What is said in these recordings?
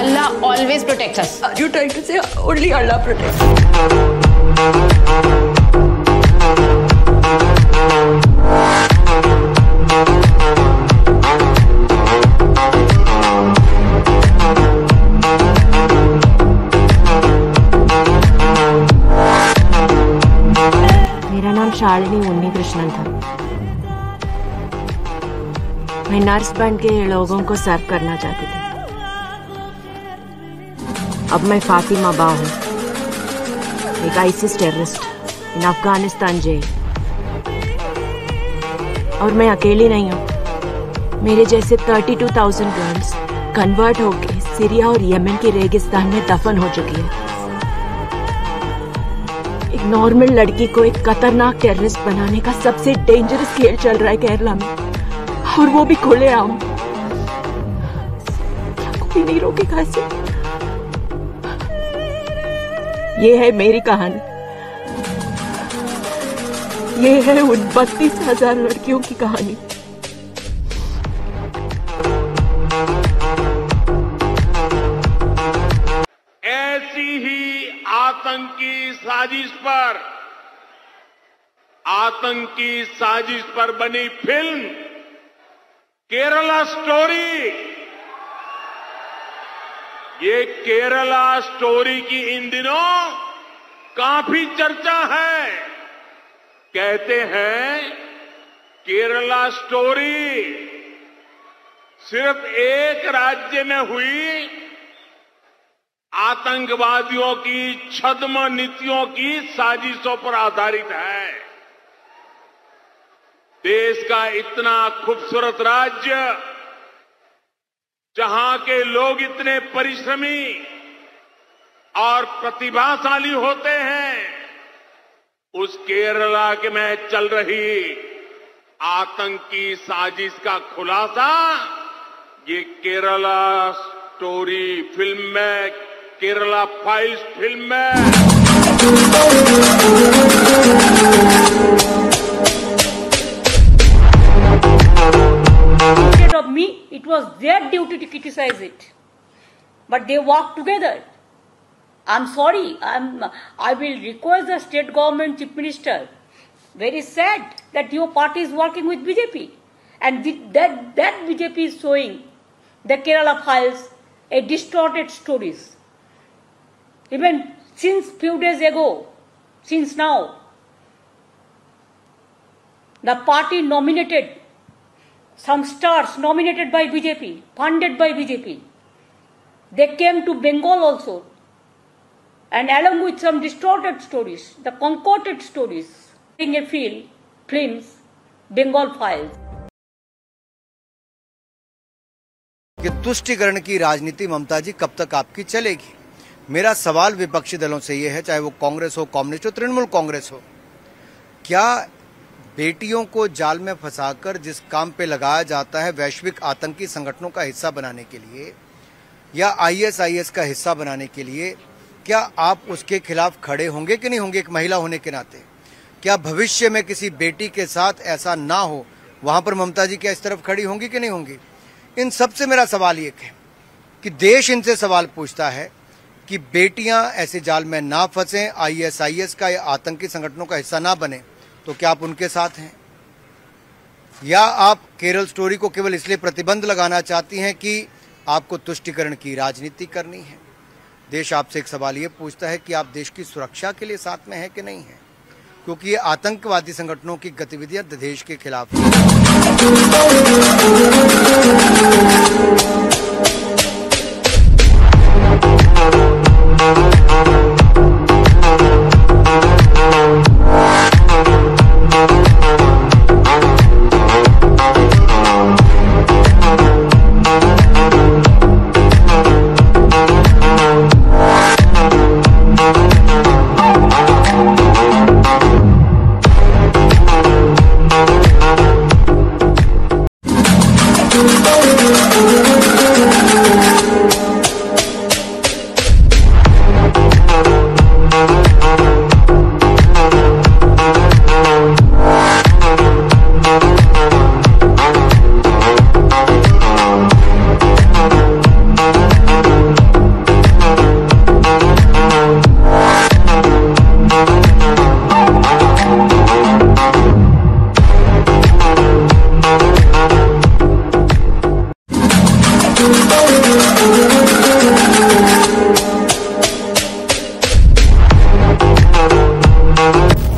Allah always protects us. Are you trying to say only Allah protects? मेरा नाम शालिनी उन्नी कृष्णन था मैं नर्स बन के लोगों को सर्व करना चाहती थी। अब मैं फातिमा बा हूँ। एक ISIS terrorist in Afghanistan jail और मैं अकेली नहीं हूँ। मेरे जैसे 32,000 गर्ल्स कन्वर्ट होके सीरिया और यमन के रेगिस्तान में दफन हो चुकी है। एक नॉर्मल लड़की को एक खतरनाक टेररिस्ट बनाने का सबसे डेंजरस खेल चल रहा है केरला में। और वो भी खुले आम कोई नहीं रोकेगा इसे ये है मेरी कहानी। ये है उन बत्तीस हज़ार लड़कियों की कहानी। ऐसी ही आतंकी साजिश पर, आतंकी साजिश पर बनी फ़िल्म केरला स्टोरी। ये केरला स्टोरी की इन दिनों काफ़ी चर्चा है। कहते हैं, केरला स्टोरी सिर्फ़ एक राज्य में हुई। आतंकवादियों की, छद्म नीतियों की साजिशों पर आधारित है। देश का इतना खूबसूरत राज्य, जहाँ के लोग इतने परिश्रमी और प्रतिभाशाली होते हैं, उस केरला के में चल रही आतंकी साजिश का खुलासा, ये केरला स्टोरी फ़िल्म में, केरला फाइल्स फ़िल्म में। Was their duty to criticize it. But they worked together. I'm sorry. I'm, I will request the state government chief minister. Very sad that your party is working with BJP. And that, that BJP is showing the Kerala files a distorted stories. Even since few days ago, since now, the party nominated some stars nominated by BJP, funded by BJP. They came to Bengal also. And along with some distorted stories, the concocted stories, in a film, films, Bengal Files. कि तुष्टिकरण की राजनीति ममता जी कब तक आपकी चलेगी मेरा सवाल विपक्षी दलों से यह है चाहे वो कांग्रेस हो कम्युनिस्ट हो तृणमूल कांग्रेस हो क्या बेटियों को जाल में फंसाकर जिस काम पे लगाया जाता है वैश्विक आतंकी संगठनों का हिस्सा बनाने के लिए या आईएसआईएस का हिस्सा बनाने के लिए, क्या आप उसके खिलाफ खड़े होंगे कि नहीं होंगे एक महिला होने के नाते? क्या भविष्य में किसी बेटी के साथ ऐसा ना हो, वहाँ पर ममता जी क्या इस तरफ़ खड़ी होंगी कि नहीं होंगी? इन सबसे मेरा सवाल एक है कि देश इनसे सवाल पूछता है कि बेटियाँ ऐसे जाल में ना फंसे, आईएसआईएस का या आतंकी संगठनों का हिस्सा ना बने तो क्या आप उनके साथ हैं? या आप केरल स्टोरी को केवल इसलिए प्रतिबंध लगाना चाहती हैं कि आपको तुष्टिकरण की राजनीति करनी है? देश आपसे एक सवाल ये पूछता है कि आप देश की सुरक्षा के लिए साथ में है कि नहीं है? क्योंकि ये आतंकवादी संगठनों की गतिविधियाँ देश के खिलाफ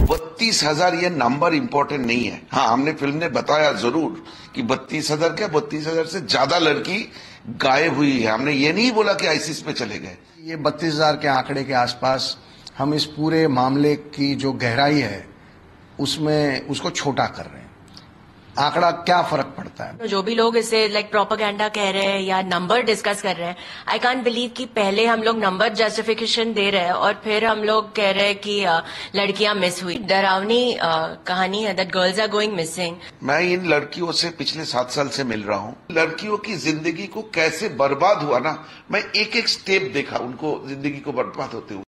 बत्तीस हज़ार ये नंबर इंपॉर्टेंट नहीं है। हाँ हमने फ़िल्म ने बताया ज़रूर कि बत्तीस हज़ार क्या? बत्तीस हज़ार से ज़्यादा लड़की गायब हुई है। हमने ये नहीं बोला कि आईसीस पे चले गए। ये बत्तीस हज़ार के आंकड़े के आसपास हम इस पूरे मामले की जो गहराई है, उसमें उसको छोटा कर रहे हैं। आंकड़ा क्या फ़र्क पड़ता है? जो भी लोग इसे लाइक प्रोपागेंडा कह रहे हैं या नंबर डिस्कस कर रहे हैं आई कांट बिलीव कि पहले हम लोग नंबर जस्टिफिकेशन दे रहे हैं और फिर हम लोग कह रहे हैं कि लड़कियाँ मिस हुई। डरावनी कहानी है that girls are going missing मैं इन लड़कियों से पिछले सात साल से मिल रहा हूँ। लड़कियों की ज़िंदगी को कैसे बर्बाद हुआ ना मैं एक एक स्टेप देखा उनको ज़िंदगी को बर्बाद होते हुए।